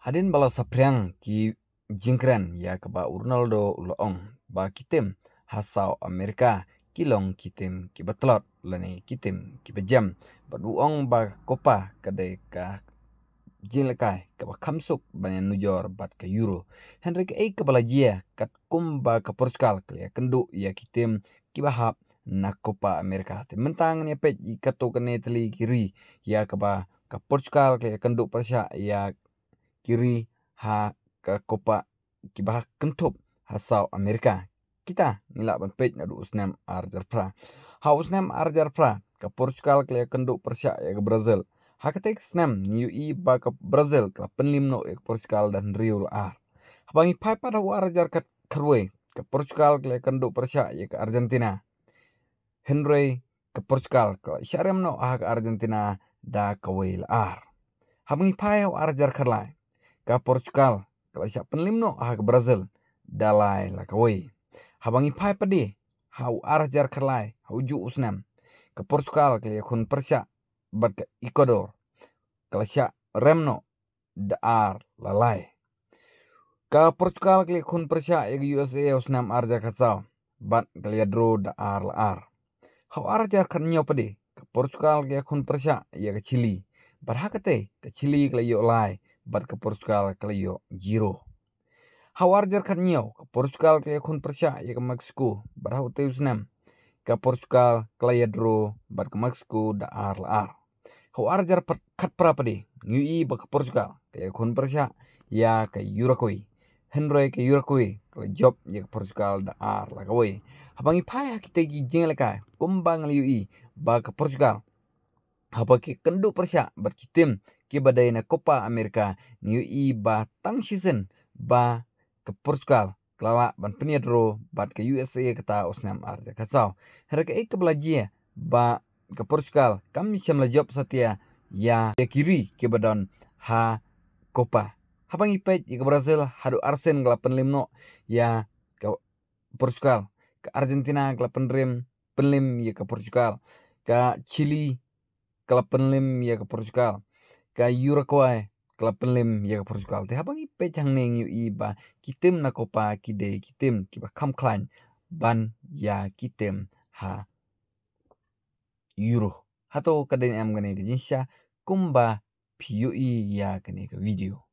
Hadin bala sapriang ki jingkren ya keba Ronaldo loong. Ba kitim hasau Amerika kilong kitim ki batlot lani kitim ki bejam. Ba duong ba kopa kadai ka jinglekai ka ba kamsuk banyan nujor bat ka euro. Henry ka ei ka bala jia kat kumba ka Portugal klia kendu ya kitim ki bahap na kopa Amerika. Te mentang ni pet ikato kene teli kiri ya ka ba ka Portugal klia kendu persya ya kiri ha ke kopa kibah kentup hasau Amerika. Kita nila ban pej na du usnam arjar pra. Ha usnam arjar pra ke Portugal kle kendu persya ya ke Brazil. Ha ketek snam niu i ba ke Brazil ke penlim no ya ke Portugal dan Rio ar. Habangi pai pada arjar ke kerwe ke Portugal kle kendu persya ya ke Argentina. Henry ke Portugal ke syarem no ha ke Argentina da kawil ar. Habangi pai arjar kerlai ka Portugal kala siap penlimno ha ke Brazil. Dalai la kawai habangi pai padi hau arah jar kerlai hau ju usnam ke Portugal kala kun persya bat ke Ecuador. Kala siap remno da ar lalai ka Portugal kala kun persya ya USA usnam arja kasau bat kala dro da ar. La hau arah jar kan ke Portugal kala kun persya ya ke Chili. Barhakate ke Chili kala yo lai bat ke Portugal kala yo giro. Hawarjar kan nyo ke Portugal kala kun persya ya ke Mexico barhau te usnam ke Portugal ya dro bat ke Mexico da ar ar. Hawarjar kat prapadi ngui ba ke Portugal kala kun persya ya ke Uruguay. Henry ke Uruguay kala job ya ke Portugal da ar la kawai. Habangi paya kita gi jengleka kumbang liui ba ke Portugal hapa ki kendu persya bat kitim ki badai na Copa America niu i ba tang season ba ke Portugal kelala ban peniadro bat ke USA kata osnam arja kasau ke ik belajia ba ke Portugal kami syam la job satia ya ya kiri ke badan ha Copa habang ipet ke Brazil hadu Arsen gala penlimno ya ke Portugal. Ke Argentina gala penrim penlim ya ke Portugal. Ke Chili klub penlim ya ke Portugal. Ka Uruguay klub penlim ya ke Portugal. Te habang ipe chang neng yu i ba kitim na kopa kide kitim kiba kam klan ban ya kitim ha Euro hato kaden am gane ke jinsha kumba piu i ya kene ke video